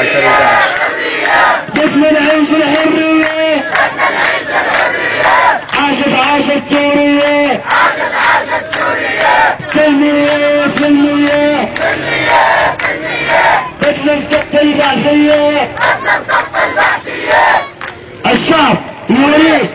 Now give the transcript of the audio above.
الفريق قسم العيش الحرية عاشت عاشت سورية عاشت عاشت سورية البعثية البعثية الشعب يريد